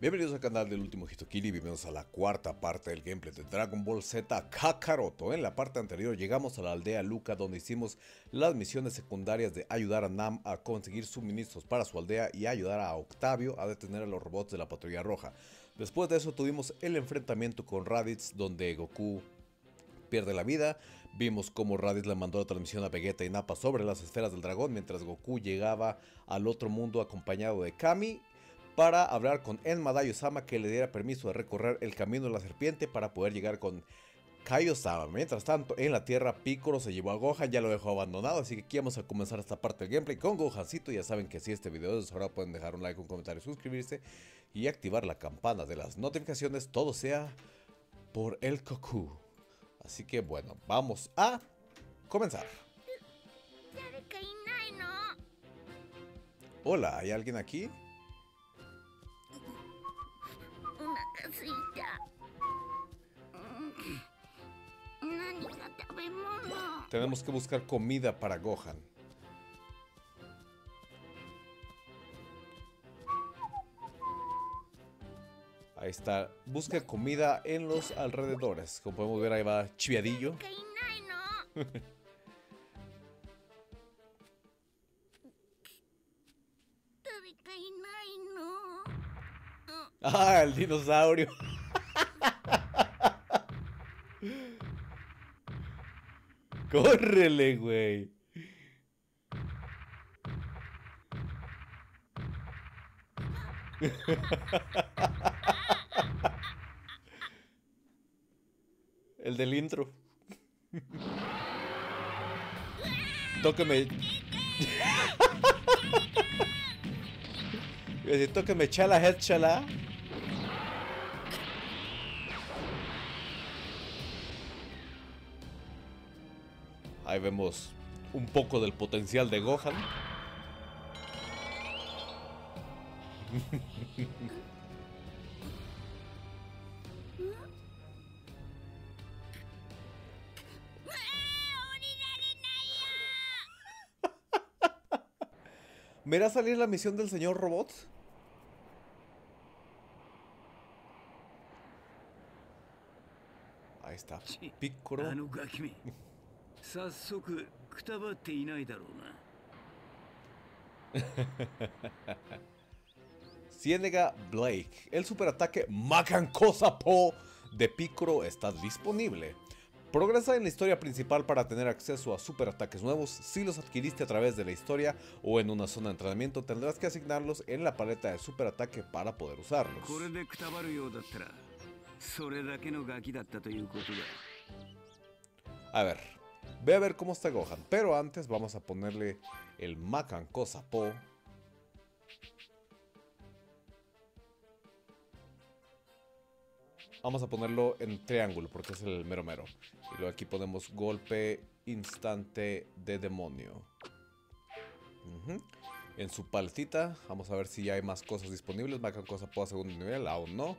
Bienvenidos al canal del último Hitokiri, bienvenidos a la cuarta parte del gameplay de Dragon Ball Z Kakaroto. En la parte anterior llegamos a la aldea Luca donde hicimos las misiones secundarias de ayudar a Nam a conseguir suministros para su aldea y ayudar a Octavio a detener a los robots de la patrulla roja. Después de eso tuvimos el enfrentamiento con Raditz donde Goku pierde la vida. Vimos cómo Raditz le mandó la transmisión a Vegeta y Nappa sobre las esferas del dragón mientras Goku llegaba al otro mundo acompañado de Kami para hablar con Enma Dayo-sama que le diera permiso de recorrer el camino de la serpiente para poder llegar con Kaio-sama. Mientras tanto, en la tierra, Piccolo se llevó a Gohan, ya lo dejó abandonado, así que aquí vamos a comenzar esta parte del gameplay con Gohancito. Ya saben que si este video es ahora pueden dejar un like, un comentario, suscribirse y activar la campana de las notificaciones, todo sea por el Goku. Así que bueno, vamos a comenzar. Hola, ¿hay alguien aquí? Tenemos que buscar comida para Gohan. Ahí está. Busca comida en los alrededores. Como podemos ver, ahí va Chiviadillo. ah, el dinosaurio. Córrele, güey. El del intro. Tóqueme. Tóqueme chala head chala. Ahí vemos un poco del potencial de Gohan. ¿Verá salir la misión del señor robot? Ahí está. Piccolo. 早速くたばっていないだろうな Ciénega Blake, el superataque Macancosa Po de Piccolo está disponible. Progresa en la historia principal para tener acceso a superataques nuevos. Si los adquiriste a través de la historia o en una zona de entrenamiento, tendrás que asignarlos en la paleta de superataque para poder usarlos. A ver, Ve a ver cómo está Gohan. Pero antes vamos a ponerle el Macan Cosa Po. Vamos a ponerlo en triángulo porque es el mero mero. Y luego aquí ponemos golpe instante de demonio. En su paletita, vamos a ver si ya hay más cosas disponibles. Macan Cosa Po a segundo nivel, aún no.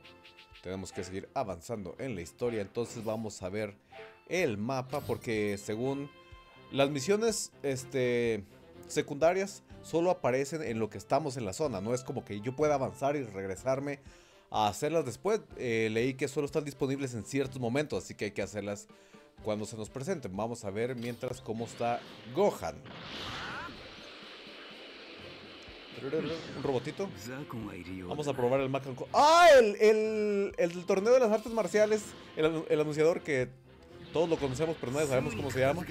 Tenemos que seguir avanzando en la historia. Entonces vamos a ver el mapa porque según las misiones este, secundarias solo aparecen en lo que estamos en la zona. No es como que yo pueda avanzar y regresarme a hacerlas después. Eh, leí que solo están disponibles en ciertos momentos, así que hay que hacerlas cuando se nos presenten. Vamos a ver mientras cómo está Gohan. Un robotito. Vamos a probar el Macan. ¡Ah! El, el, el, torneo de las artes marciales. El anunciador que todos lo conocemos, pero nadie sabemos cómo se llama.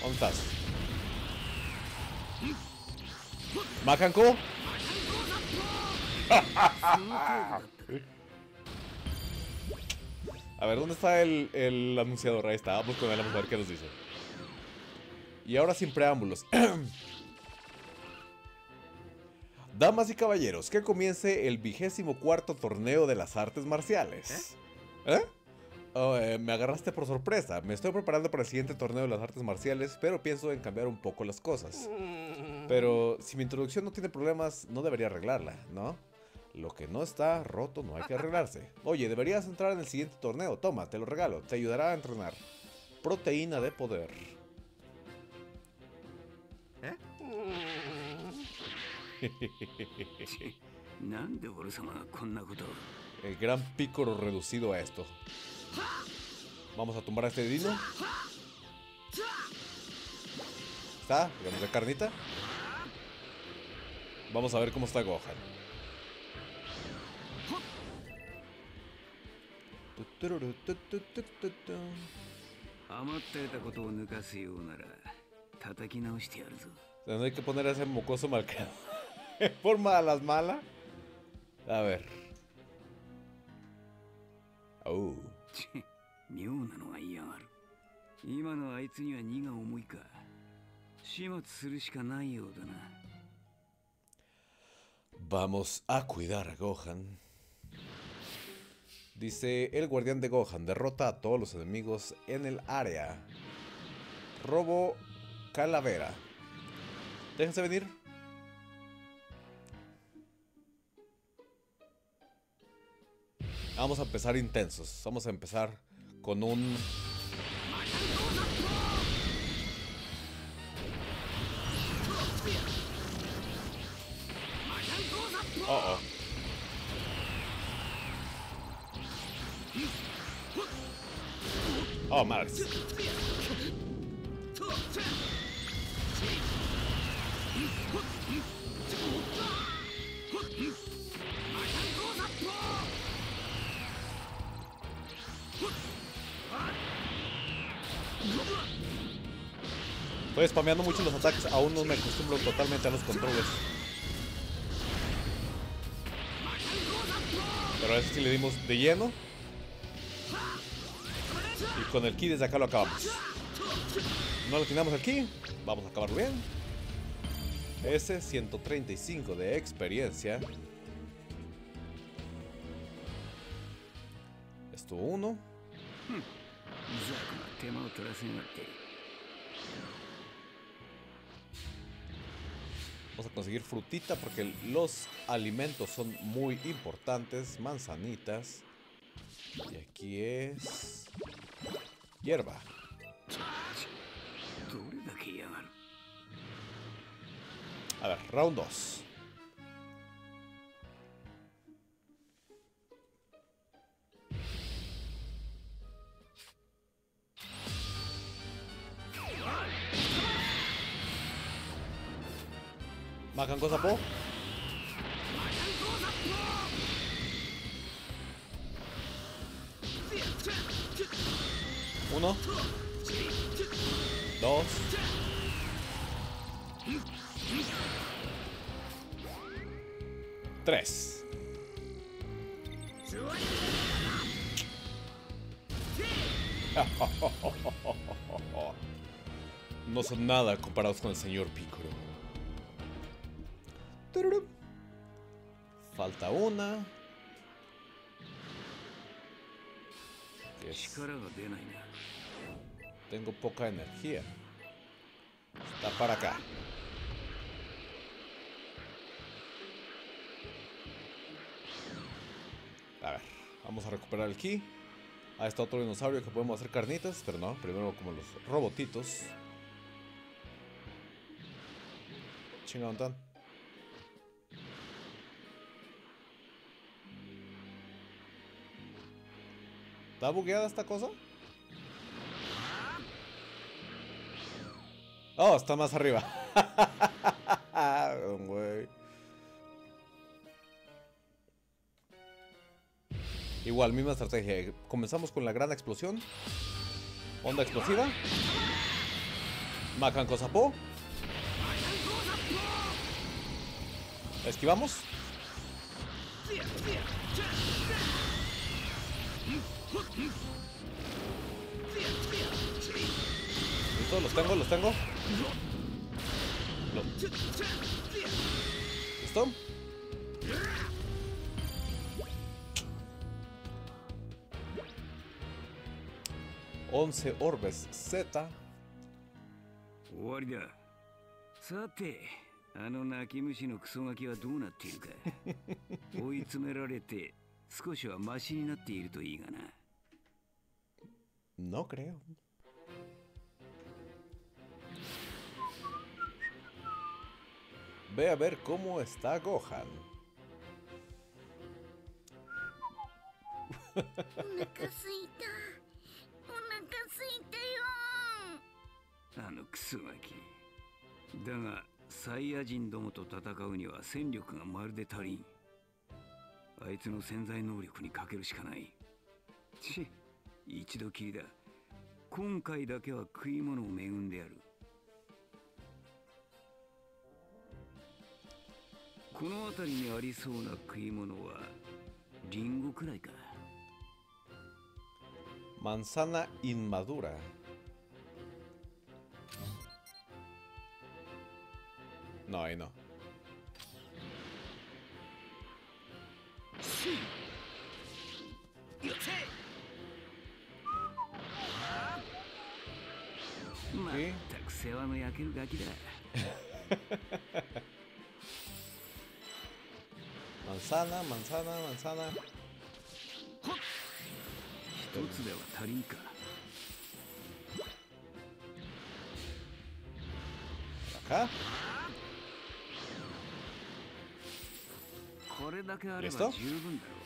¿Dónde estás? ¿Macanco? A ver, ¿dónde está el, el anunciador? Ahí está, vamos con él, vamos a ver qué nos dice. Y ahora sin preámbulos. Damas y caballeros, que comience el vigésimo cuarto torneo de las artes marciales. ¿Eh? ¿Eh? Oh, eh, me agarraste por sorpresa. Me estoy preparando para el siguiente torneo de las artes marciales, pero pienso en cambiar un poco las cosas. Pero si mi introducción no tiene problemas, no debería arreglarla, ¿no? Lo que no está roto no hay que arreglarse. Oye, deberías entrar en el siguiente torneo. Toma, te lo regalo. Te ayudará a entrenar. Proteína de poder. El gran pícoro reducido a esto. Vamos a tumbar a este dino. Está, digamos de carnita. Vamos a ver cómo está Gohan. No hay que poner a ese mocoso malcado En forma a las malas. A ver. Oh. チッ妙なのは嫌がる今のあいつには荷が重いか始末するしかないようだな Vamos a cuidar a Gohan. Dice, el guardián de Gohan derrota a todos los enemigos en el área. Robo calavera. Déjense venir. Vamos a empezar intensos. Vamos a empezar con un... spameando mucho los ataques, aún no me acostumbro totalmente a los controles. Pero a ese sí le dimos de lleno. Y con el ki desde acá lo acabamos. No lo tiramos aquí. Vamos a acabarlo bien. Ese 135 de experiencia. Esto uno. vamos a conseguir frutita porque los alimentos son muy importantes. Manzanitas. Y aquí es... Hierba. A ver, round 2. Makan cosa. Uno. Dos. Tres. No son nada comparados con el señor Piccolo. Falta una. Tengo poca energía. Está para acá. A ver, vamos a recuperar el ki. Ahí está otro dinosaurio que podemos hacer carnitas, pero no, primero como los robotitos. Chinga, ¿Está bugueada esta cosa? Oh, está más arriba. Igual, misma estrategia. Comenzamos con la gran explosión. Onda explosiva. Macan Kosapo. Esquivamos. Listo, los tengo, los tengo. Lo- ¿Listo? Once orbes Z. 終わりださてあの泣き虫のクソガキはどうなっているか追い詰められて少しはマシになっているといいがな No creo. Ve a ver cómo está Gohan. お腹すいたお腹すいたよあのクソガキだがサイヤ人どもと戦うには戦力がまるで足りんあいつの潜在能力にかけるしかないち一度きりだ今回だけは食い物を恵んでやるこの辺りにありそうな食い物はリンゴくらいか Manzana inmadura. No, ahí no. ったく世話の焼けるガキだ Manzana, manzana, manzana. 一つでは足りんか Acá. これだけあれ ¿Listo? ば十分だろ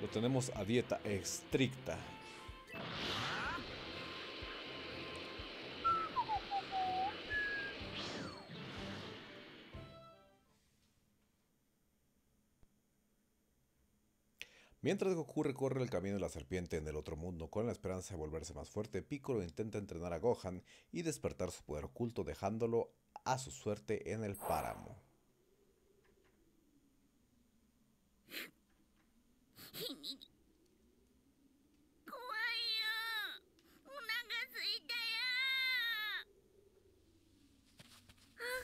Lo tenemos a dieta estricta. Mientras Goku recorre el camino de la serpiente en el otro mundo con la esperanza de volverse más fuerte, Piccolo intenta entrenar a Gohan y despertar su poder oculto dejándolo a su suerte en el páramo.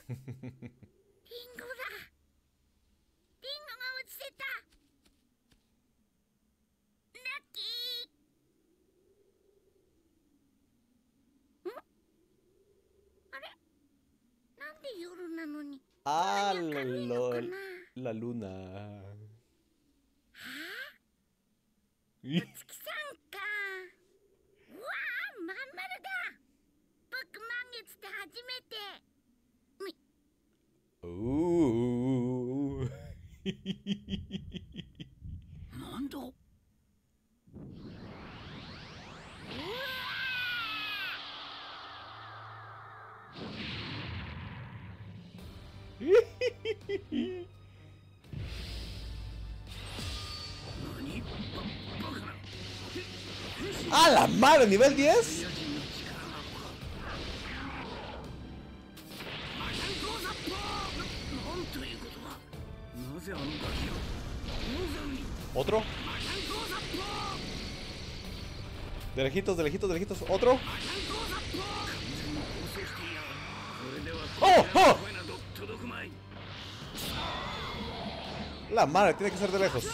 あなんだ ¡A la madre! ¿Nivel 10? ¿Otro? De lejitos, de lejitos, de lejitos. ¿Otro? ¡Oh! ¡Oh! La madre, tiene que ser de lejos.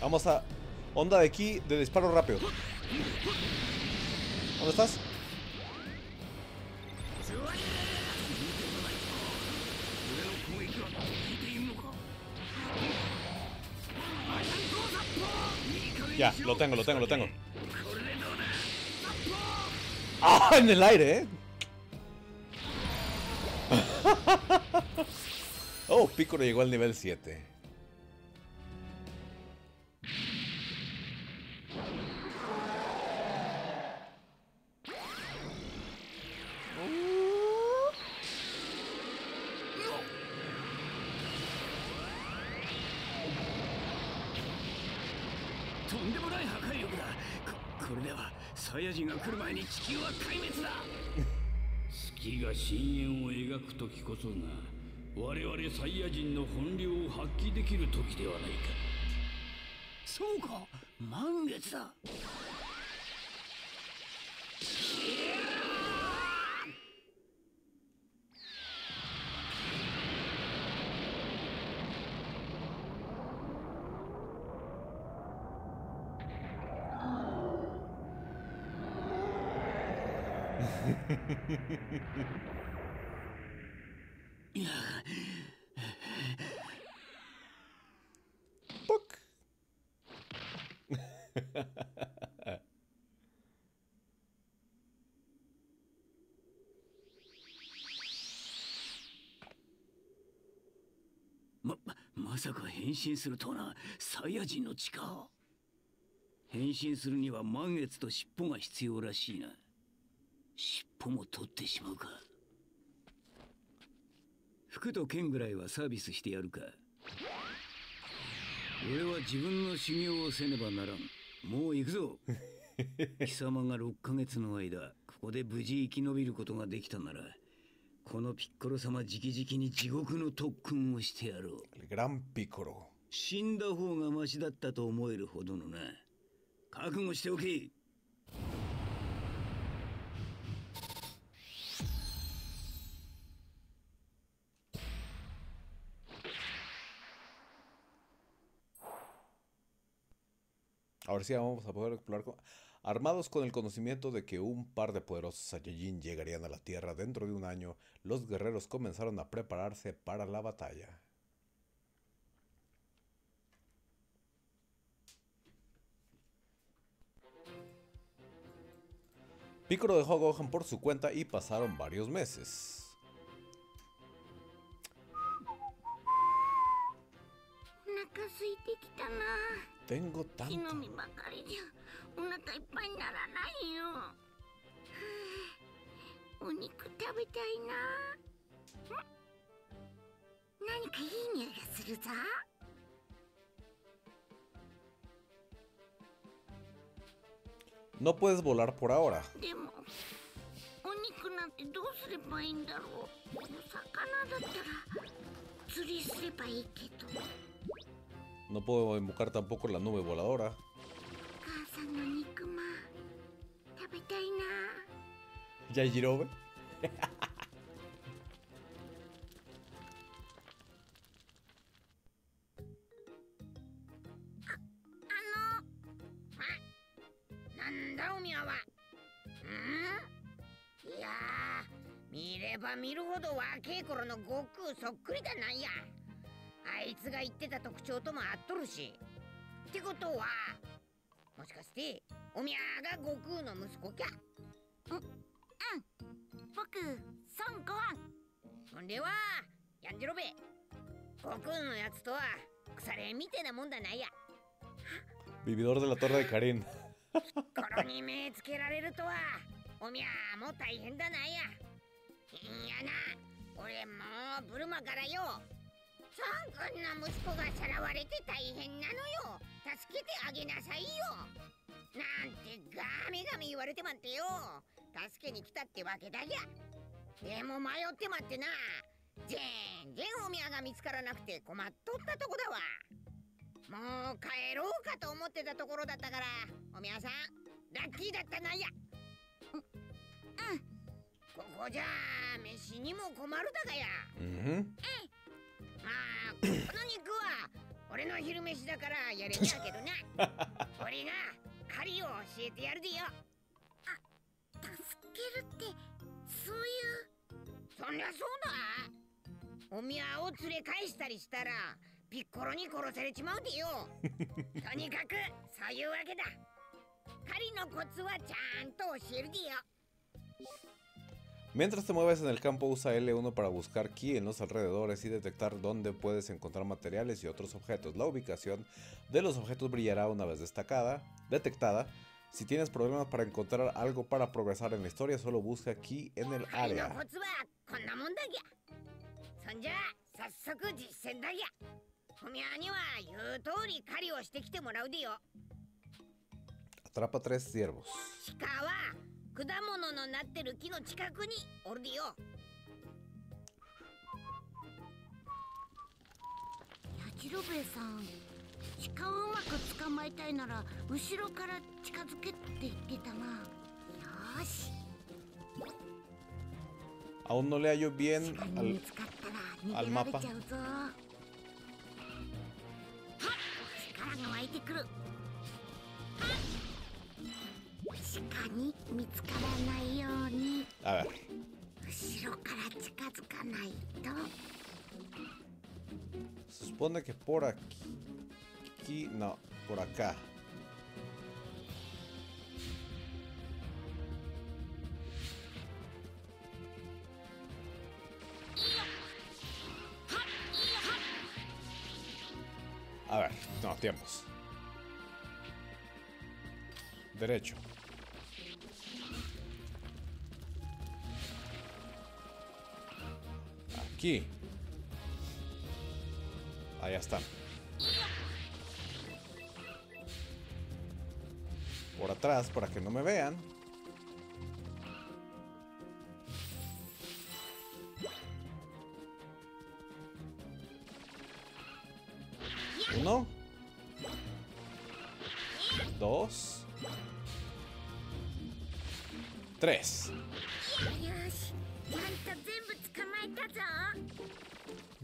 Vamos a... Onda de aquí, de disparo rápido. ¿Dónde estás? Ya, lo tengo, lo tengo, lo tengo. ¡Ah! En el aire, ¿eh? oh, Piccolo llegó al nivel 7. Uh. サイヤ人が来る前に地球は壊滅だ。月が深淵を描く時こそが我々サイヤ人の本領を発揮できる時ではないか。そうか。満月ださか変身するとはなサイヤ人の血か変身するには満月と尻尾が必要らしいな。尻尾も取ってしまうか。服と剣ぐらいはサービスしてやるか。俺は自分の修行をせねばならん。もう行くぞ。貴様が6ヶ月の間ここで無事生き延びることができたならこのピッコロ様直々に地獄の特訓をしてやろう.死んだ方がマシだったと思えるほどのな覚悟しておけ Ahora sí vamos a poder explorar. con- Armados con el conocimiento de que un par de poderosos Saiyajin llegarían a la Tierra dentro de un año, los guerreros comenzaron a prepararse para la batalla. Piccolo dejó a Gohan por su cuenta y pasaron varios meses. Tengo tanto 実ばかりじゃお腹いっぱいにならないよはあお肉食べたいなん何かいい匂いがするぞ No puedes volar por ahora. でもお肉なんてどうすればいいんだろうお魚だったら釣りすればいいけど No puedo invocar tampoco la nube voladora. 母さんの肉まん食べたいな。Yajirobe. あのなんだおみやは。ん？いやー見れば見るほど若え頃の悟空そっくりだなんや。あいつが言ってた特徴とも合っとるし。ってことはもしかしておみやが悟空の息子きゃうんうん。僕孫悟飯。ほんではやんじろべ悟空のやつとは腐れみてえなもんだないや。Vividor de la Torre de Karin. 心に目つけられるとはおみゃーも大変だないや。いやな。俺もうブルマからよ。そんな息子がさらわれて大変なのよ助けてあげなさいよ。なんてガミガミ言われてまってよ。助けに来たってわけだじゃ。でも迷ってまってな。全然おみやが見つからなくて困っとったとこだわ。もう帰ろうかと思ってたところだったからおみやさん。ラッキーだったなんや。ううん。ここじゃ飯にも困るだがや。Ujú. まあこの肉は俺の昼飯だからやれんやけどな。俺が狩りを教えてやるでよ。あ助けるってそういう。そりゃそうだ。おみやを連れ返したりしたらピッコロに殺されちまうでよ。とにかくそういうわけだ。狩りのコツはちゃんと教えるでよ Mientras te mueves en el campo usa L1 para buscar ki en los alrededores y detectar dónde puedes encontrar materiales y otros objetos. La ubicación de los objetos brillará una vez destacada, detectada. Si tienes problemas para encontrar algo para progresar en la historia, solo busca ki en el área. Atrapa tres ciervos. 果物のなってる木の近くにおるでよ。やじろべえさん鹿をうまく捕まえたいなら後ろから近づけって言ってたな。よーし Aún no le hallo bien 鹿に al... 見 A ver. Se supone que por aquí... aquí no, por acá. A ver, no, tiempos. Derecho. Aquí. Allá está. Por atrás, para que no me vean.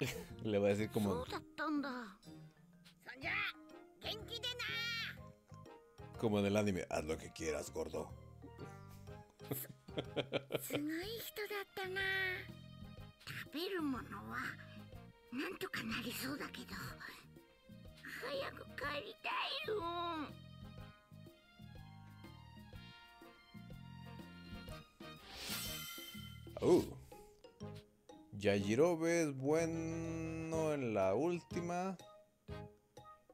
Le voy a decir como. Como en el anime, haz lo que quieras, gordo. Oh. Yajirobe es bueno en la última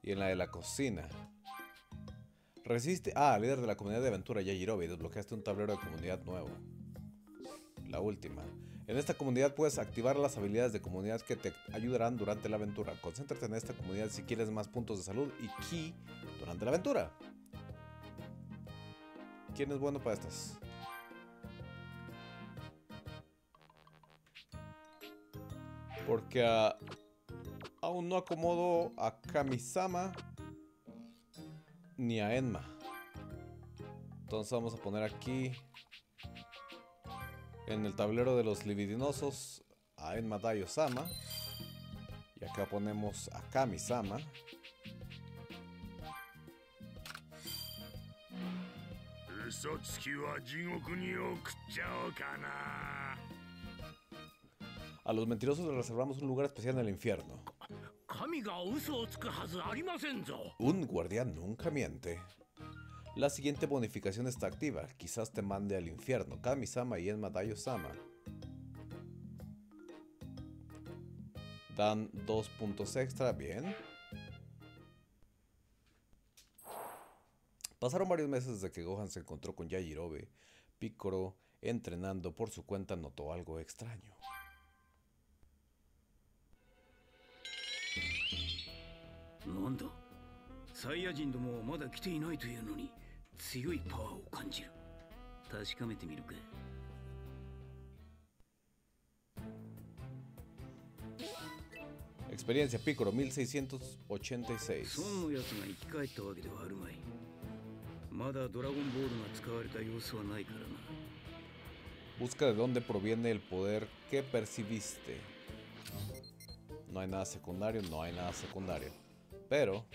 y en la de la cocina. Resiste. Ah, líder de la comunidad de aventura Yajirobe. Desbloqueaste un tablero de comunidad nuevo. La última. En esta comunidad puedes activar las habilidades de comunidad que te ayudarán durante la aventura. Concéntrate en esta comunidad si quieres más puntos de salud y ki durante la aventura. ¿Quién es bueno para estas? Porque ah, aún no acomodo a Kamisama ni a Enma. Entonces vamos a poner aquí en el tablero de los libidinosos a Enma Dayo-sama. Y acá ponemos a Kamisama. A los mentirosos les reservamos un lugar especial en el infierno. Un guardián nunca miente. La siguiente bonificación está activa. Quizás te mande al infierno. Kami-sama y Enma Dayo-sama. Dan dos puntos extra. Bien. Pasaron varios meses desde que Gohan se encontró con Yajirobe. Piccolo, entrenando por su cuenta, notó algo extraño. なんだ？サイヤ人どもはまだ来ていないというのに強いパワーを感じる。確かめてみるか。エクスペリエンシアピコロ1686孫のやつが生き返ったわけではあるまい。まだドラゴンボールが使われた様子はないからな。Busca de dónde proviene el poder que percibiste. No hay nada secundario, no hay nada secundario. Pero...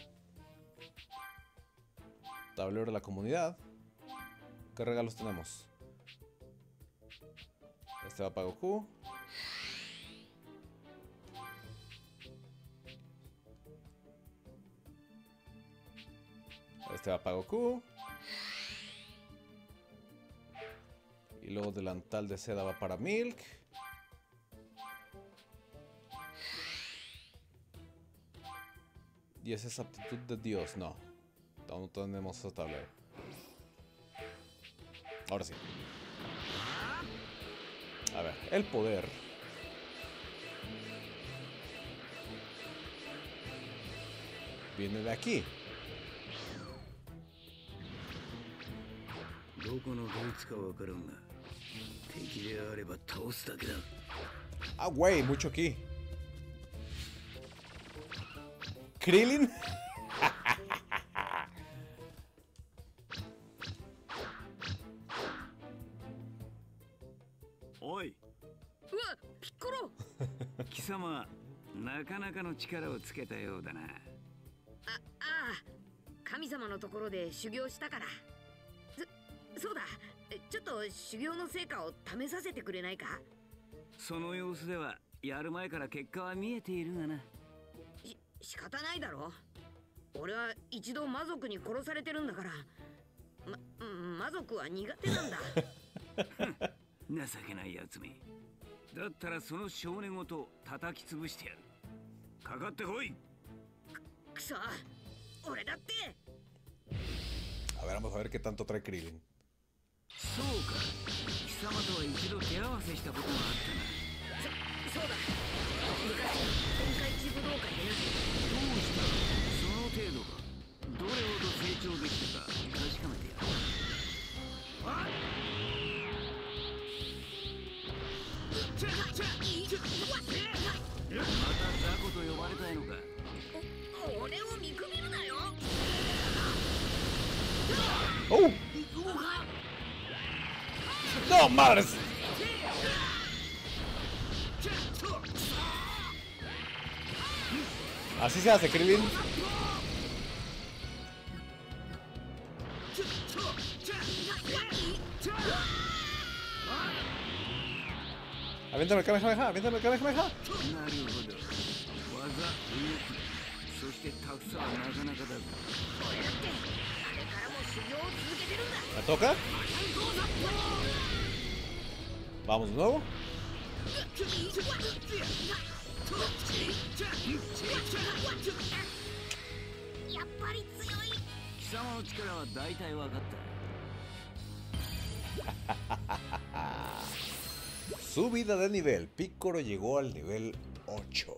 Tablero de la comunidad. ¿Qué regalos tenemos? Este va para Goku. Este va para Goku. Y luego delantal de seda va para Milk. Y esa es aptitud de Dios, no. Aún no tenemos esa tablero. Ahora sí. A ver, el poder. Viene de aquí. Ah, güey, mucho aquí. Krillin? おいうわピッコロ貴様なかなかの力をつけたようだなあああ神様のところで修行したからそそうだちょっと修行の成果を試させてくれないかその様子ではやる前から結果は見えているがなし仕方ないだろ。俺は一度魔族に殺されてるんだから。ま魔族は苦手なんだ。情けないやつめ。だったらその少年ごと叩き潰してやる。かかってこい。くそ。俺だって。A ver, vamos a ver qué tanto trae Krillin. そうか。貴様とは一度手合わせしたことがあったな。そそうだ昔天下一武道会でなどうしたその程度かどれほど成長できたか確かめてやるあまた雑魚と呼ばれたいのか俺を見くびるなよ ¡Oh! ¡No, madres! Así se hace, Krillin. Aviéntame el Kamehameha, aviéntame el Kamehameha. ¿La toca? Vamos de nuevo. やっぱり強い貴様の力は大体分かった Subida de nivel. Piccolo llegó al nivel 8.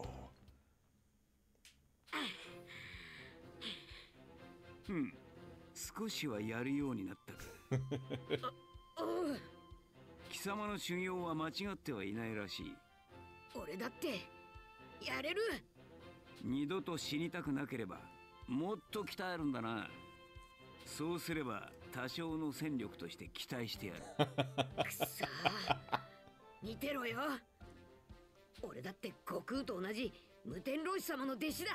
うん少しはやるようになったか貴様の修行は間違ってはいないらしい俺だってやれる二度と死にたくなければもっと鍛えるんだなそうすれば多少の戦力として期待してやるくそ見てろよ俺だって悟空と同じ無天老師様の弟子だ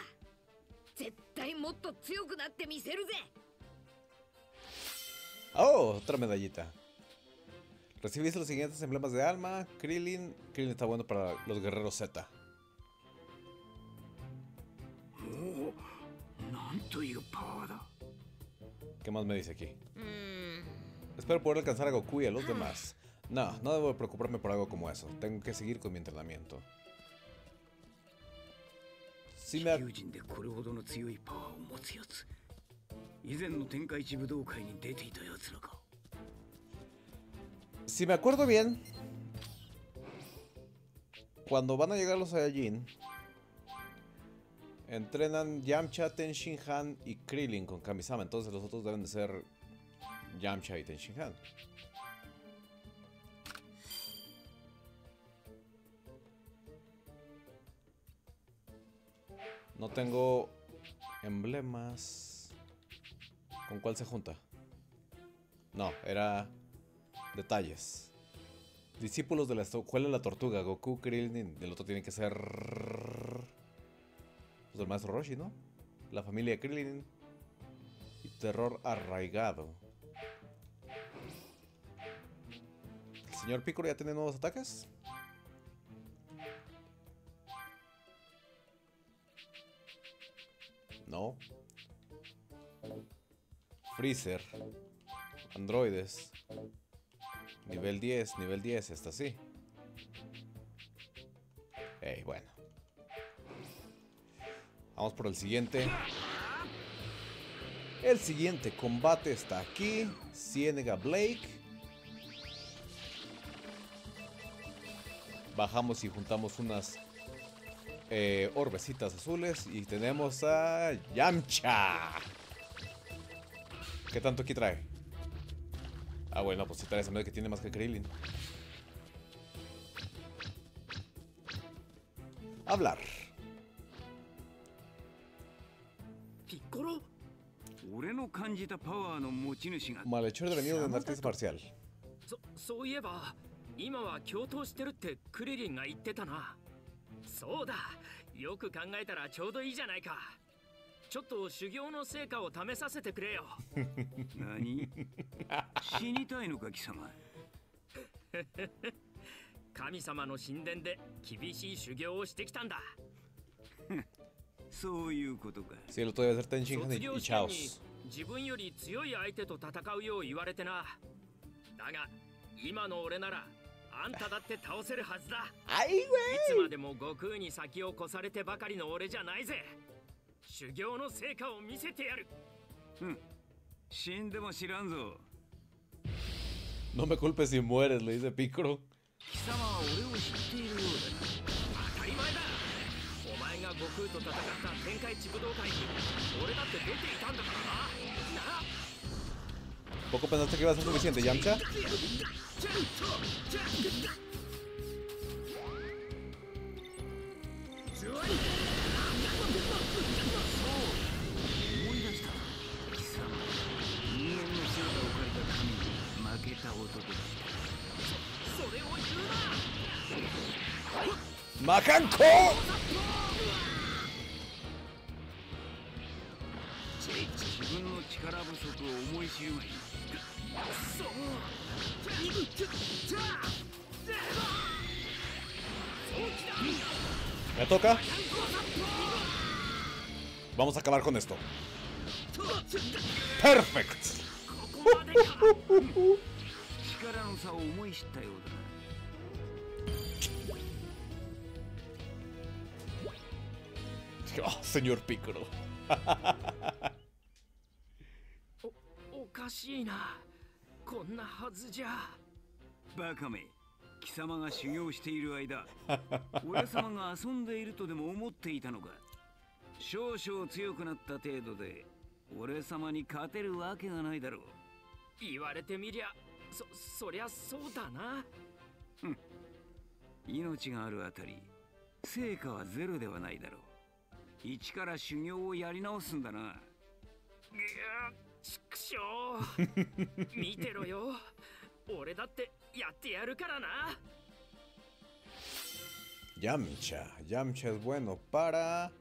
絶対もっと強くなってみせるぜ Oh, otra medallita. Recibiste los siguientes emblemas de alma. Krillin. Krillin está bueno para los guerreros Z. ¿Qué más me dice aquí? Espero poder alcanzar a Goku y a los demás. No, no debo preocuparme por algo como eso. Tengo que seguir con mi entrenamiento. Si me... 以前の天下一武道会に出ていたやつらか Si me acuerdo bien, cuando van a llegar los Saiyajin, entrenan Yamcha, Tenshinhan y Krillin con Kamisama. Entonces los otros deben de ser Yamcha y Tenshinhan. No tengo emblemas. ¿Con cuál se junta? No, era detalles. Discípulos de la escuela de la tortuga, Goku, Krillin, el otro tiene que ser... Pues el maestro Roshi, ¿no? La familia Krillin. Y terror arraigado. ¿El señor Piccolo ya tiene nuevos ataques? No. Freezer. Androides. Nivel 10, nivel 10, está así. Ey, bueno. Vamos por el siguiente. El siguiente combate está aquí. Ciénega Blake. Bajamos y juntamos unas eh, orbecitas azules. Y tenemos a Yamcha. ¿Qué tanto aquí trae? Ah, bueno, pues si trae ese que tiene más que Krillin. Hablar. ¿Piccolo? Malhechor del enemigo de un artista marcial. そそういえば今は共闘してるってクリリンが言ってたな。そうだ。よく考えたらちょうどいいじゃないか。ちょっと修行の成果を試させてくれよ。何？死にたいのか貴様。神様の神殿で厳しい修行をしてきたんだそういうことか。Sí, Chaos. 自分より強い相手と戦うよう言われてな。だが今の俺ならあんただって倒せるはずだ。¡Ay, いつまでも悟空に先を越されてばかりの俺じゃないぜ。修行の成果を見せてやる。死んでも知らんぞ。No me culpes si mueres, le dice Piccolo. 貴様は俺を知っているよう当たり前だが悟空と戦った天下一武道会に俺だって出ていたんだからななあ ¿Poco pensaste que iba a ser suficiente, Yamcha? 思 力不足を思い知るがいい ¿Me toca? Vamos a acabar con esto. ¡Perfect! 力の差を思い知ったようだな Oh, señor Piccolo. かしいな。こんなはずじゃ。バカめ。貴様が修行している間 俺様が遊んでいるとでも思っていたのか。少々強くなった程度で俺様に勝てるわけがないだろう。言われてみりゃそそりゃそうだな。命があるあたり成果はゼロではないだろう。一から修行をやり直すんだなちくしょう見てろよ俺だってやってやるからな Yamcha. Yamcha es bueno para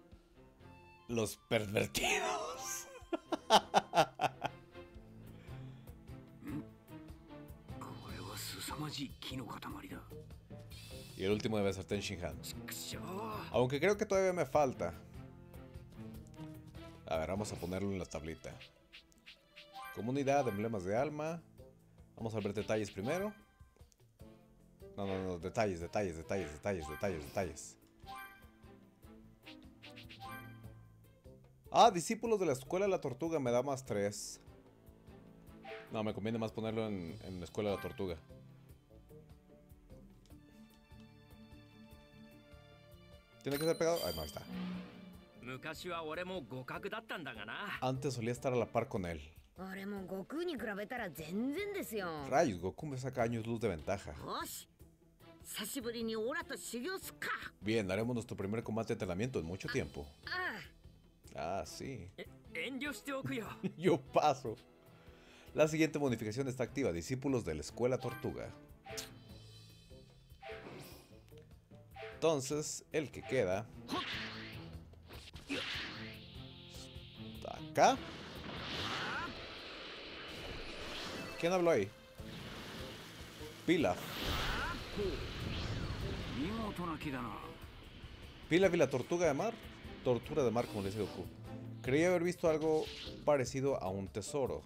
los pervertidos. これは凄まじい木の塊だ Y el último debe ser Ten Shinhan. ちくしょう Aunque creo que todavía me falta. A ver, vamos a ponerlo en la tablita. Comunidad, emblemas de alma. Vamos a ver detalles primero. No, no, no, detalles, detalles, detalles, detalles, detalles, detalles. Ah, discípulos de la escuela de la tortuga me da más tres. No, me conviene más ponerlo en, en la escuela de la tortuga. Tiene que ser pegado. Ay, no, ahí está. Antes solía estar a la par con él. Rayos, Goku me saca años luz de ventaja. Bien, haremos nuestro primer combate de entrenamiento en mucho ah, tiempo. Ah, ah sí. Eh, Yo paso. La siguiente modificación está activa, discípulos de la Escuela Tortuga. Entonces, el que queda... Acá. ¿Quién habló ahí? Pilaf. Pilaf y la tortuga de mar. Tortura de mar, como le dice Goku. Creía haber visto algo parecido a un tesoro.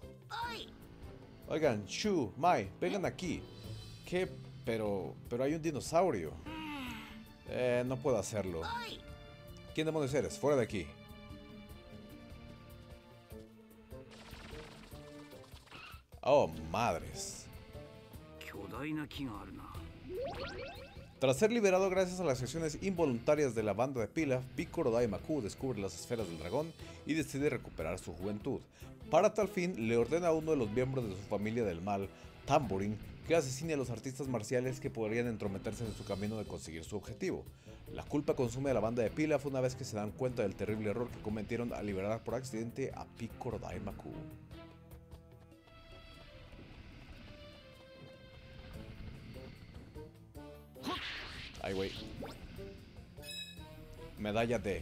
Oigan, Shu, Mai, vengan aquí. ¿Qué? Pero, pero hay un dinosaurio. Mm. Eh, no puedo hacerlo. ¿Quién demonios eres? Fuera de aquí. Oh, madres. Tras ser liberado gracias a las acciones involuntarias de la banda de Pilaf, Bikorodai Maku descubre las esferas del dragón y decide recuperar su juventud. Para tal fin, le ordena a uno de los miembros de su familia del mal, Tambourine, que asesine a los artistas marciales que podrían entrometerse en su camino de conseguir su objetivo. La culpa consume a la banda de Pilaf una vez que se dan cuenta del terrible error que cometieron al liberar por accidente a Bikorodai Maku. Ay, güey. Medalla D.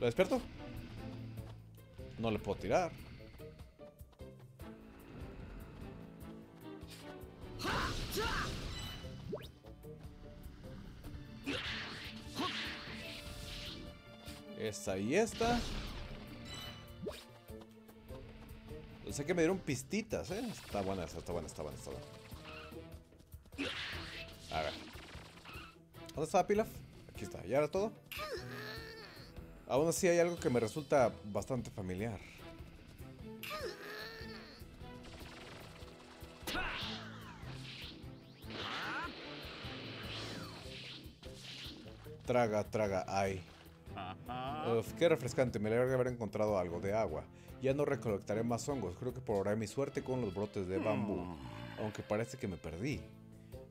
¿Lo despierto? No le puedo tirar. Esta y esta. Sé que me dieron pistitas, ¿eh? Está buena está buena, está buena, está buena. ¿Dónde está Pilaf? Aquí está. ¿Ya era todo? Aún así hay algo que me resulta bastante familiar. Traga, traga, ay. Uf, qué refrescante, me alegra haber encontrado algo de agua. Ya no recolectaré más hongos, creo que probaré mi suerte con los brotes de bambú. Aunque parece que me perdí.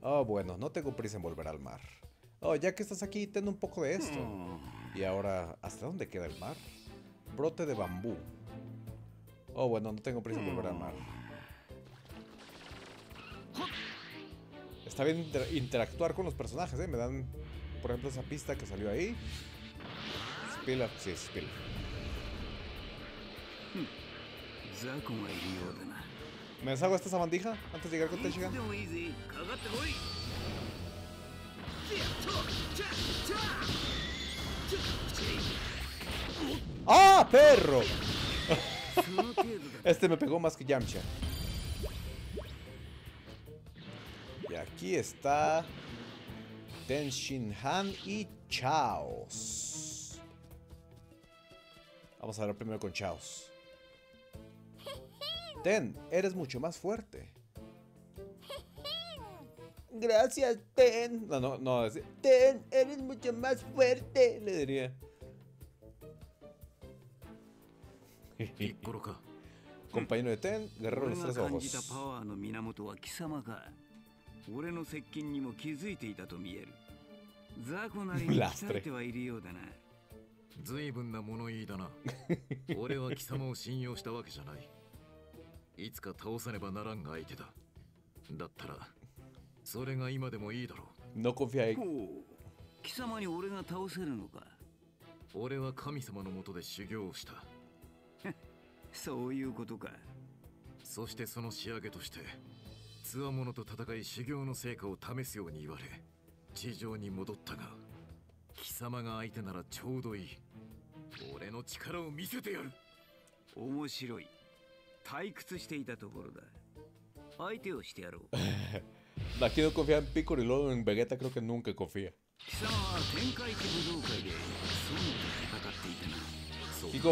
Oh, bueno, no tengo prisa en volver al mar. Oh, ya que estás aquí, ten un poco de esto. Y ahora, ¿hasta dónde queda el mar? Brote de bambú. Oh, bueno, no tengo prisa por ver al mar. Está bien interactuar con los personajes, ¿eh? Me dan, por ejemplo, esa pista que salió ahí. Spiller, sí, Spiller. ¿Me deshago esta sabandija antes de llegar con Tenshihan? ¡Ah, perro! este me pegó más que Yamcha. Y aquí está Ten Shin Han y Chaos. Vamos a hablar primero con Chaos. Ten, eres mucho más fuerte Gracias, Ten. No, no, no. es- Ten, eres mucho más fuerte. Le diría. ピッコロか Compañero de Ten, guerrero de 俺 los が tres 感じた ojos. パワーの源は貴様か俺の接近にも気づいていたと見える雑魚なりに鍛えてはいるようだな随分な物言いだな俺は貴様を信用したわけじゃないいつか倒さねばならん相手だだったら それが今でもいいだろ No confía 貴様に俺が倒せるのか。う俺は神様のもとで修行をした。そういうことか。そしてその仕上げとして強者と戦い修行の成果を試すように言われ地上に戻ったが貴様が相手ならちょうどいい。俺の力を見せてやる。面白い。退屈していたところだ。相手をしてやろう Aquí no confía en Piccolo y luego en Vegeta creo que nunca confía. 貴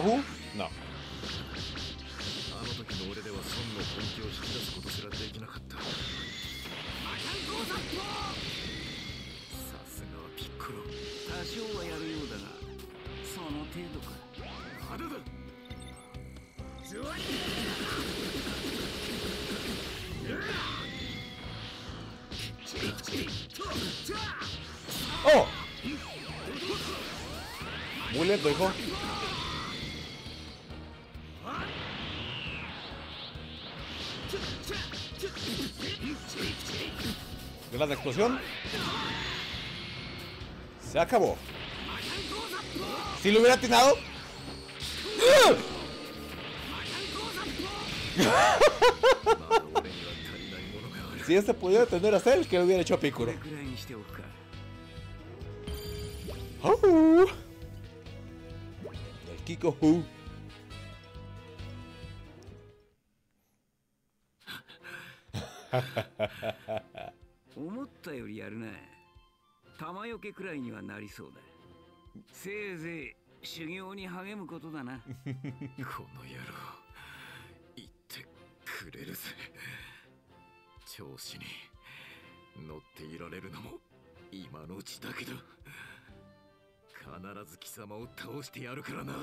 様 ¡Oh! Muy lento, hijo. Gran explosión. Se acabó. Si lo hubiera atinado. si este pudiera tener a Cell, que lo hubiera hecho a Piccolo. れくらいにしておくか ¡Au! El Kiko Who. 思ったよりやるな玉よけくらいにはなりそうだせいぜい修行に励むことだなこの野郎言ってくれるぜ調子に乗っていられるのも今のうちだけだ必ず貴様を倒してやるからな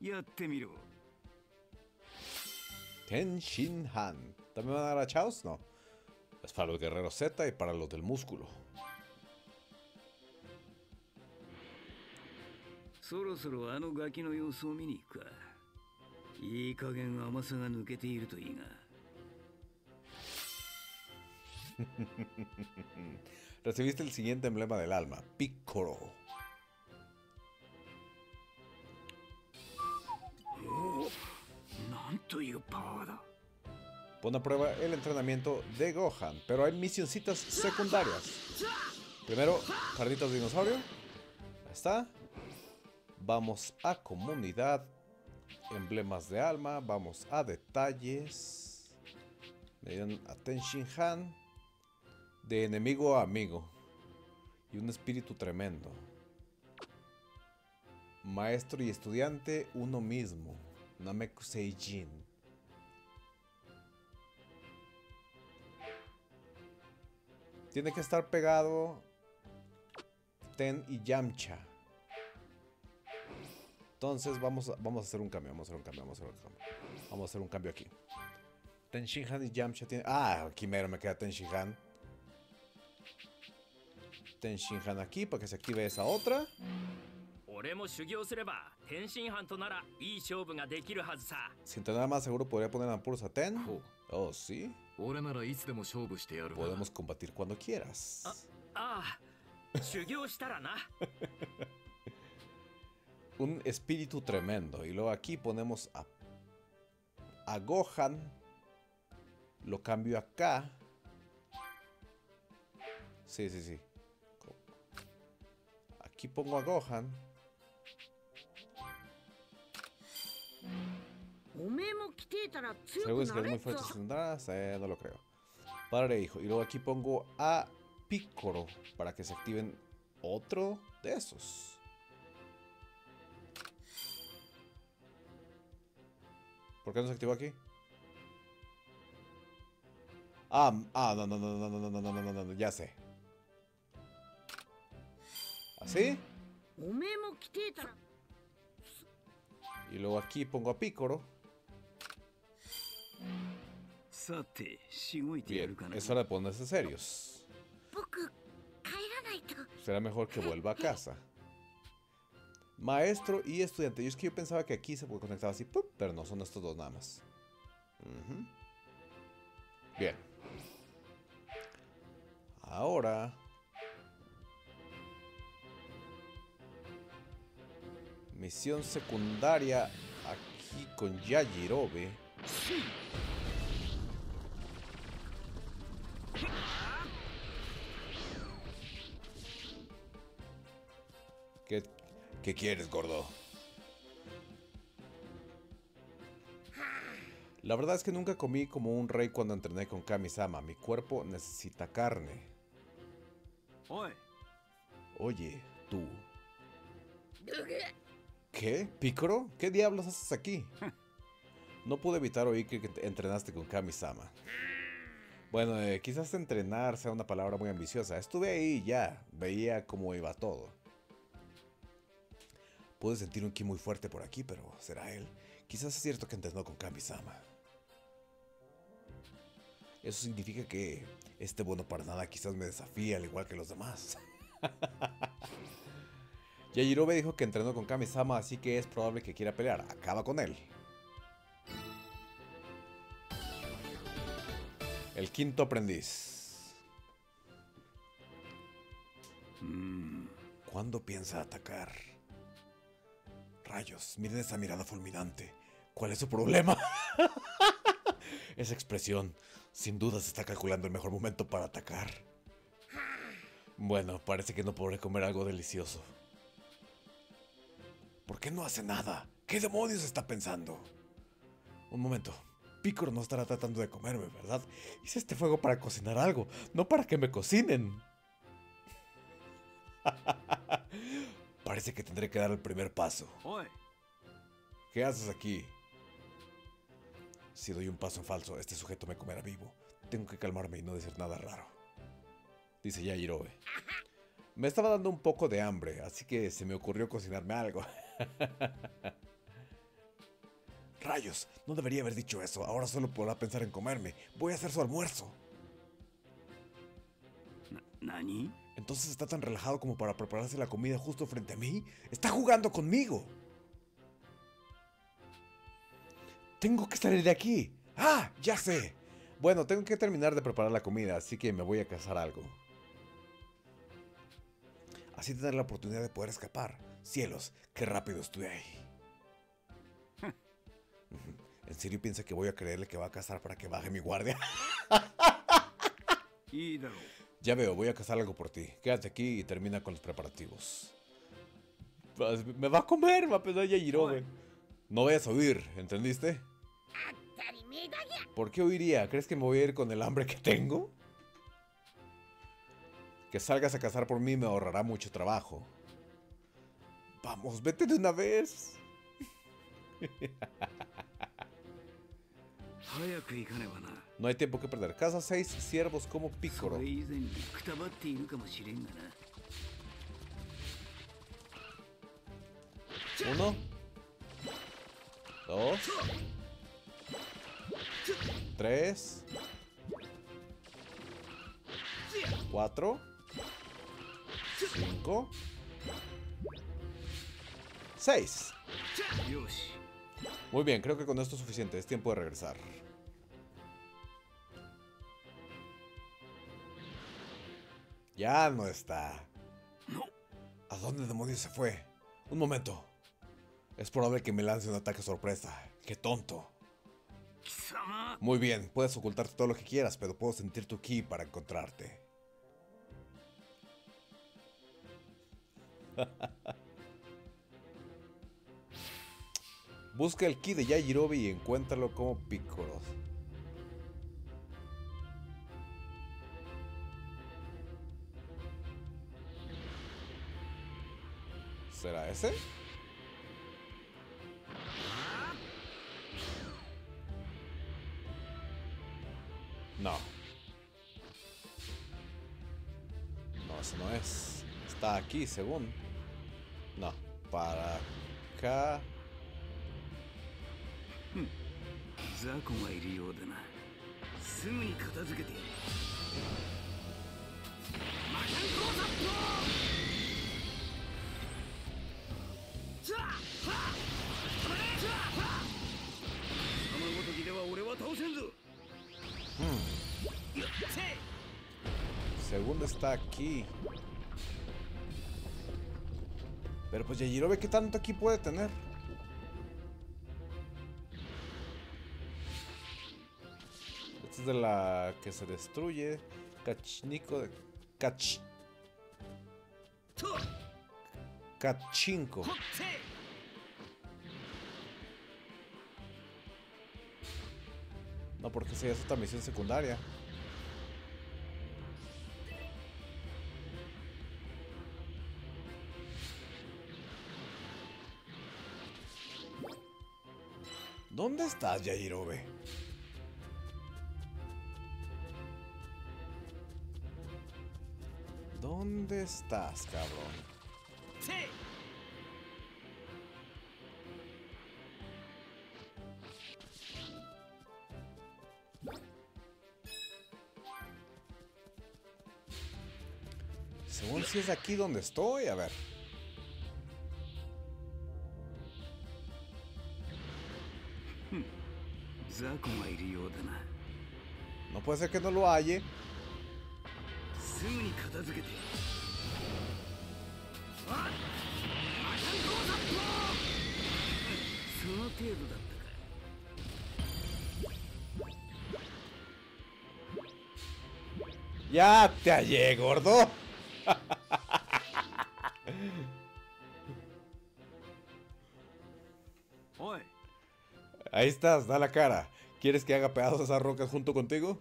やってみろ Tenshin Han. ¿También van a dar a Chaos? No. Es para los guerreros Z y para los del músculo. そろそろあのガキの様子を見に行くかいい加減甘さが抜けているといいが recibiste el siguiente emblema del alma, Piccolo. Pon a prueba el entrenamiento de Gohan, pero hay misioncitas secundarias. Primero, Carditos Dinosaurio. Ahí está. Vamos a comunidad. Emblemas de alma. Vamos a detalles. Me dieron a Ten Han. De enemigo a amigo. Y un espíritu tremendo. Maestro y estudiante, uno mismo. Nameku Seijin. Tiene que estar pegado Ten y Yamcha. Entonces vamos a, vamos a hacer un cambio, vamos a hacer un cambio, vamos a hacer un cambio. Vamos a hacer un cambio aquí. Ten Shinhan y Yamcha tienen... Ah, aquí mero me queda Ten Shinhan. Ten Tenshinhan aquí para que se active esa otra. Sin tener más seguro podría poner a Puro Saten. Oh, sí. Podemos combatir cuando quieras. Ah, ah, Un espíritu tremendo. Y luego aquí ponemos a, a Gohan. Lo cambio acá. Sí, sí, sí. Aquí pongo a Gohan. Seguro que es muy fuerte sus eh, no lo creo. Padre e hijo. Y luego aquí pongo a Piccolo para que se activen otro de esos. ¿Por qué no se activó aquí? Ah, ah, no, no, no, no, no, no, no, no, no, no, ya sé. Así. Y luego aquí pongo a Picoro. Bien, es hora de ponerse serios. Será mejor que vuelva a casa. Maestro y estudiante. Yo es que yo pensaba que aquí se conectaba así, pero no, son estos dos nada más. Bien. Ahora Misión secundaria aquí con Yajirobe. ¿Qué, qué quieres, gordo? La verdad es que nunca comí como un rey cuando entrené con Kami-sama. Mi cuerpo necesita carne. Oye, tú. ¿Qué? ¿Picoro? ¿Qué diablos haces aquí? No pude evitar oír que te- entrenaste con Kami-sama. Bueno, eh, quizás entrenar sea una palabra muy ambiciosa. Estuve ahí y ya. Veía cómo iba todo. Pude sentir un ki muy fuerte por aquí, pero será él. Quizás es cierto que entrenó con Kami-sama. Eso significa que este bueno para nada quizás me desafíe al igual que los demás. Yajirobe dijo que entrenó con Kami-sama, así que es probable que quiera pelear. Acaba con él. El quinto aprendiz. うーん ¿Cuándo piensa atacar? Rayos, miren esa mirada fulminante. ¿Cuál es su problema? esa expresión, sin duda se está calculando el mejor momento para atacar. Bueno, parece que no podré comer algo delicioso. ¿Por qué no hace nada? ¿Qué demonios está pensando? Un momento. Picoro no estará tratando de comerme, ¿verdad? Hice este fuego para cocinar algo, no para que me cocinen. Parece que tendré que dar el primer paso. ¿Qué haces aquí? Si doy un paso en falso, este sujeto me comerá vivo. Tengo que calmarme y no decir nada raro. Dice Yajirobe. Me estaba dando un poco de hambre, así que se me ocurrió cocinarme algo. Rayos, no debería haber dicho eso. Ahora solo podrá pensar en comerme. Voy a hacer su almuerzo. な何 Entonces está tan relajado como para prepararse la comida justo frente a mí. Está jugando conmigo. Tengo que salir de aquí. Ah, ya sé. Bueno, tengo que terminar de preparar la comida, así que me voy a cazar algo. Así tener la oportunidad de poder escapar. Cielos, qué rápido estuve ahí. ¿En serio piensa que voy a creerle que va a cazar para que baje mi guardia? Ya veo, voy a cazar algo por ti. Quédate aquí y termina con los preparativos. Me va a comer, va a pensar Yajirobe. No vayas a huir, ¿entendiste? ¿Por qué huiría? ¿Crees que me voy a ir con el hambre que tengo? Que salgas a cazar por mí me ahorrará mucho trabajo. Vamos, vete de una vez. No hay tiempo que perder. Casa seis siervos como Picoro. Uno. Dos. Tres. Cuatro. Cinco. Muy bien, creo que con esto es suficiente. Es tiempo de regresar. Ya no está. ¿A dónde demonios se fue? Un momento. Es probable que me lance un ataque sorpresa. ¡Qué tonto! Muy bien, puedes ocultar todo lo que quieras, pero puedo sentir tu ki para encontrarte. Busca el ki de Yajirobe y encuéntralo como Piccolo. ¿Será ese? No. No, ese no es. Está aquí, según. No. Para acá. 雑魚がいるようだなすぐに片付けてやるマキャンコーザットザッハッ止まれザッハッ貴様ごときでは俺は倒せんぞ Hmm. よっせ Según está aquí. Pero pues Yajirobe, ¿qué tanto aquí puede tener? de la que se destruye. Kachinko de. Kach. Kachinko. No, porque sería esta misión secundaria. ¿Dónde estás, Yairobe? ¿Dónde estás, cabrón? Sí. Según si es aquí donde estoy, a ver. Hmm. No puede ser que no lo haya. すぐに片付けてやるあマキャンコーザットその程度だったか Ya te hallé, gordo. Oye, Ahí estás, da la cara. ¿Quieres que haga pedazos esas rocas junto contigo?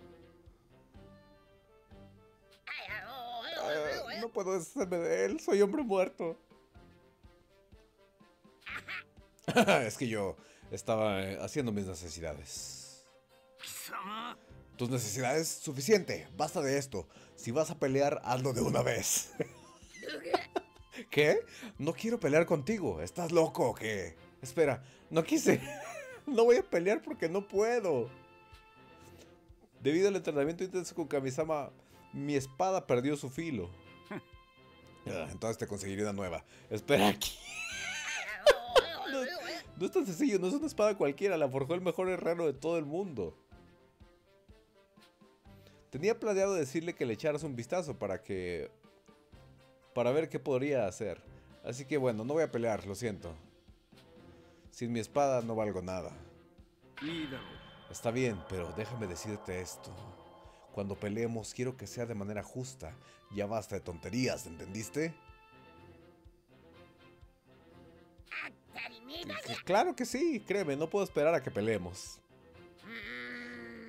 No puedo deshacerme de él, soy hombre muerto. es que yo estaba eh, haciendo mis necesidades. Tus necesidades, suficiente, basta de esto. Si vas a pelear, hazlo de una vez. ¿Qué? No quiero pelear contigo, ¿estás loco qué? Espera, no quise. no voy a pelear porque no puedo. Debido al entrenamiento intenso con Kamisama, mi espada perdió su filo. Entonces te conseguiré una nueva. Espera aquí. No, no es tan sencillo, no es una espada cualquiera, la forjó el mejor herrero de todo el mundo. Tenía planeado decirle que le echaras un vistazo para que para ver qué podría hacer. Así que bueno, no voy a pelear, lo siento. Sin mi espada no valgo nada. Está bien, pero déjame decirte esto. Cuando peleemos quiero que sea de manera justa. Ya basta de tonterías, ¿entendiste? Claro que sí, créeme, no puedo esperar a que peleemos.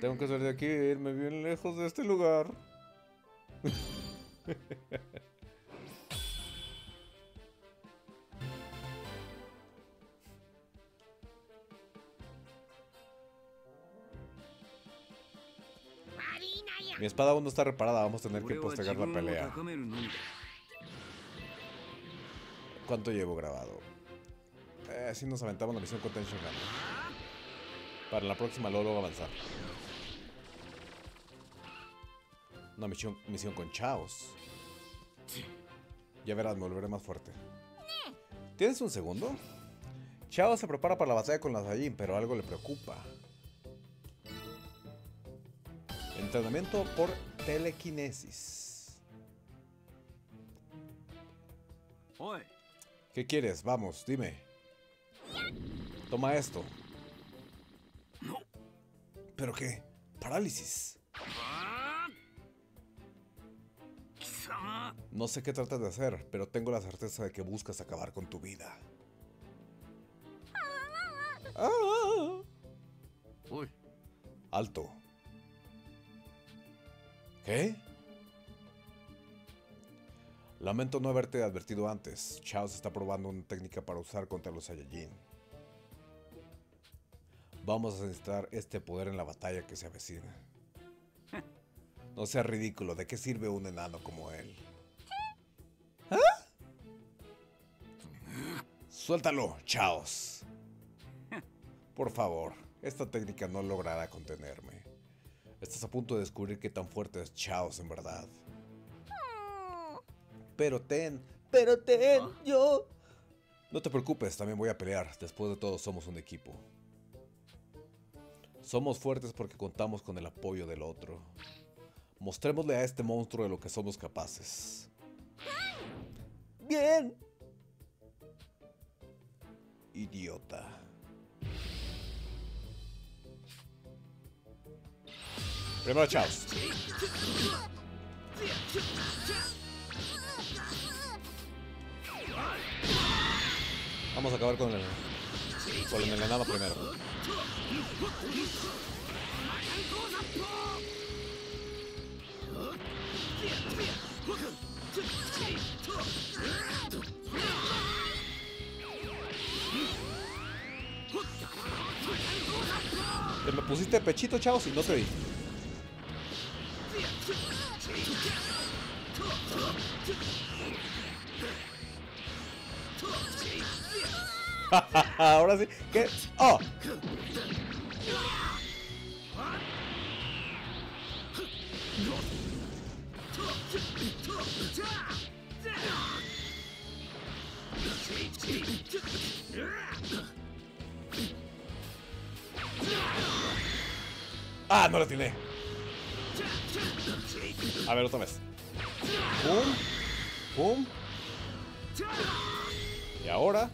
Tengo que salir de aquí e irme bien lejos de este lugar. Mi espada aún no está reparada, vamos a tener que postergar la pelea. ¿Cuánto llevo grabado? Eh, si nos aventamos la misión con Tension Para la próxima luego avanzar. Una misión, misión con Chaos. Ya verás, me volveré más fuerte. ¿Tienes un segundo? Chaos se prepara para la batalla con la Saiyajin, pero algo le preocupa. Entrenamiento por telequinesis. ¿Qué quieres? Vamos, dime. Toma esto. ¿Pero qué? Parálisis. No sé qué tratas de hacer, pero tengo la certeza de que buscas acabar con tu vida. Ah. Alto. ¿Qué? Lamento no haberte advertido antes. Chaos está probando una técnica para usar contra los Saiyajin. Vamos a necesitar este poder en la batalla que se avecina. No sea ridículo, ¿de qué sirve un enano como él? ¿Ah? Suéltalo, Chaos. Por favor, esta técnica no logrará contenerme. Estás a punto de descubrir qué tan fuerte es Chaos en verdad. Pero ten, pero ten, yo. No te preocupes, también voy a pelear. Después de todo, somos un equipo. Somos fuertes porque contamos con el apoyo del otro. Mostrémosle a este monstruo de lo que somos capaces. Bien. Idiota. Primero, Chaos. Vamos a acabar con el, con el primero. Te me pusiste pechito, chavos, y no te vi. Ahora sí. ¿Qué? ¡Oh! Ah, no lo tiene. A ver, otra vez. Pum. Pum. Y ahora.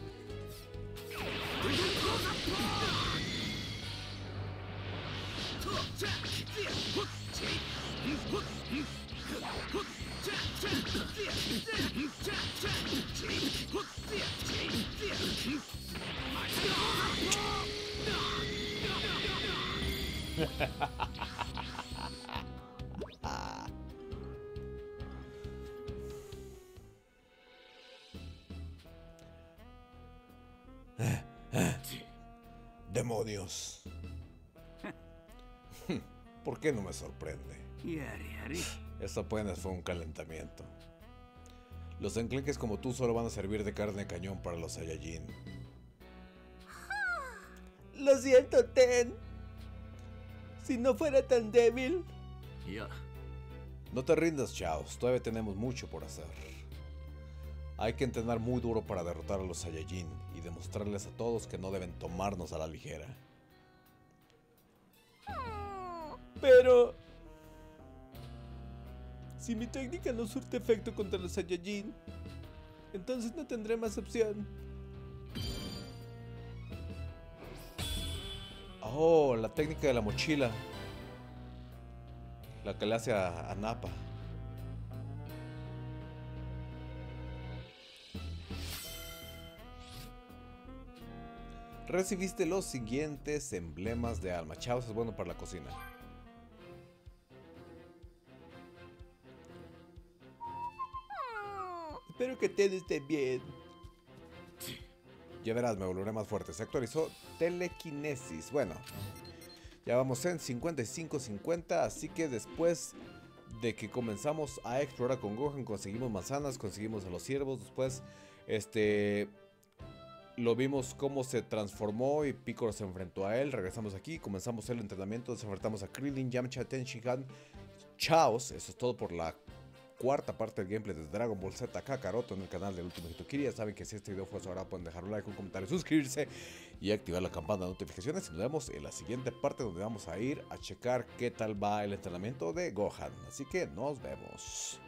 Demonios. ¿Por qué no me sorprende? Esto apenas fue un calentamiento. Los enclenques como tú solo van a servir de carne de cañón para los Saiyajin. Lo siento, Ten. Si no fuera tan débil. Ya. No te rindas, Chaos. Todavía tenemos mucho por hacer. Hay que entrenar muy duro para derrotar a los Saiyajin y demostrarles a todos que no deben tomarnos a la ligera. Pero... Si mi técnica no surte efecto contra los Saiyajin, entonces no tendré más opción. Oh, la técnica de la mochila. La que le hace a, a Nappa. Recibiste los siguientes emblemas de alma. Chao, eso es bueno para la cocina. Espero que todo esté bien. Ya verás, me volveré más fuerte. Se actualizó telequinesis. Bueno, ya vamos en 55-50. Así que después de que comenzamos a explorar con Gohan, conseguimos manzanas, conseguimos a los ciervos. Después, este. Lo vimos cómo se transformó y Piccolo se enfrentó a él. Regresamos aquí, comenzamos el entrenamiento. Nos enfrentamos a Krillin, Yamcha, Tenshinhan, Chaos. Eso es todo por la cuarta parte del gameplay de Dragon Ball Z Kakaroto en el canal del Último Hitokiri. Ya saben que si este video fue su agrado pueden dejar un like, un comentario, suscribirse y activar la campana de notificaciones. Y nos vemos en la siguiente parte donde vamos a ir a checar qué tal va el entrenamiento de Gohan. Así que nos vemos.